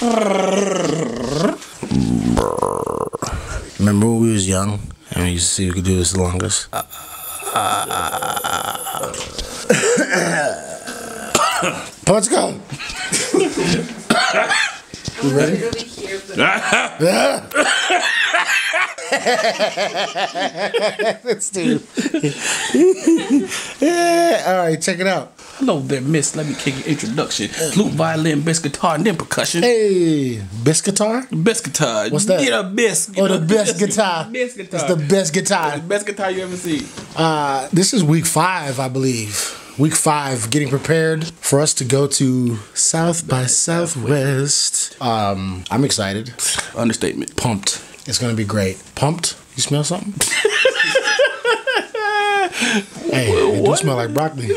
Remember when we was young and we used to see who could do this the longest? Let's go. you ready? really hear the This dude. yeah. All right, check it out. Hello there, miss. Let me kick your introduction. Flute, violin, bass guitar, and then percussion. Hey, bass guitar? Bass guitar. What's that? Get a bass. Oh, the best guitar. Bass guitar. It's the best guitar. The best guitar you ever see. Uh, this is week five, I believe. Week five, getting prepared for us to go to South by Southwest. Um, I'm excited, Understatement. pumped. It's gonna be great. Pumped? You smell something? hey, it do smell like broccoli.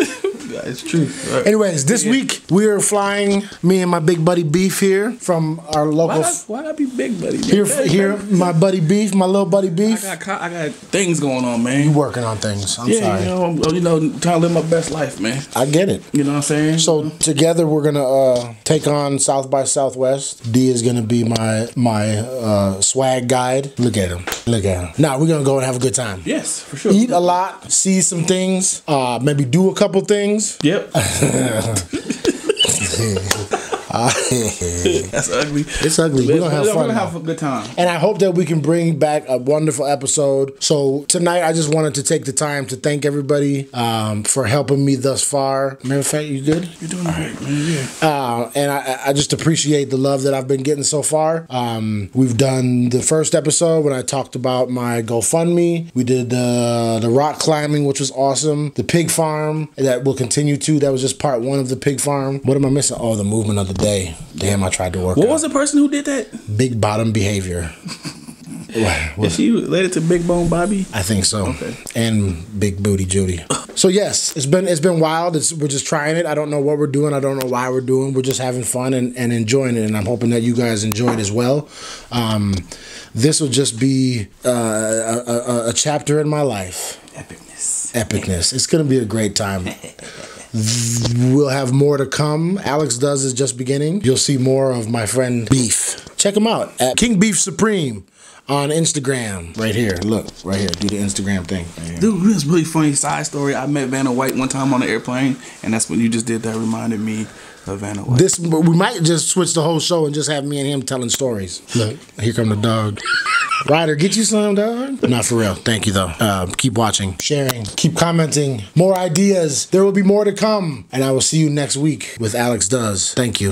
It's true. Anyways, this week we are flying. Me and my big buddy Beef here from our Why local. not, why not be big buddy? man? Here, here, man. my buddy Beef, my little buddy Beef. I got, I got things going on, man. You working on things. I'm yeah, sorry. you know, I'm, you know, trying to live my best life, man. I get it. You know what I'm saying? So together we're gonna uh, take on South by Southwest. D is gonna be my my uh, swag guide. Look at him. Look at him. Now we're gonna go and have a good time. yes, for sure. Eat a lot, see some things, uh, maybe do a couple things. Yep. That's ugly. It's ugly. We're gonna have We're fun. gonna now. have a good time. And I hope that we can bring back a wonderful episode. So tonight, I just wanted to take the time to thank everybody um, for helping me thus far. Matter of fact, you good? You're doing great, man. Yeah. Uh, and I, I just appreciate the love that I've been getting so far. Um, we've done the first episode when I talked about my GoFundMe. We did the the rock climbing, which was awesome. The pig farm that will continue to. That was just part one of the pig farm. What am I missing? Oh, the movement of the day. Damn, I tried to work. What out. was the person who did that? big bottom behavior? Is she related to Big Bone Bobby? I think so. Okay. And Big Booty Judy. So yes, it's been it's been wild. It's, we're just trying it. I don't know what we're doing. I don't know why we're doing. We're just having fun and, and enjoying it. And I'm hoping that you guys enjoy it as well. Um, this will just be uh, a, a, a chapter in my life. Epicness. Epicness. It's gonna be a great time. We'll have more to come. Alex does is just beginning. You'll see more of my friend Beef. Check him out at King Beef Supreme on Instagram. Right here. Look, right here. Do the Instagram thing. Right. Dude, this really funny side story. I met Vanna White one time on the airplane, and that's when you just did that. Reminded me of Vanna White. This we might just switch the whole show and just have me and him telling stories. Look, here come the dog. Ryder, get you some dog. Not for real. Thank you though. Uh, keep watching, sharing, keep commenting. More ideas. There will be more to come, and I will see you next week with Alex Does. Thank you.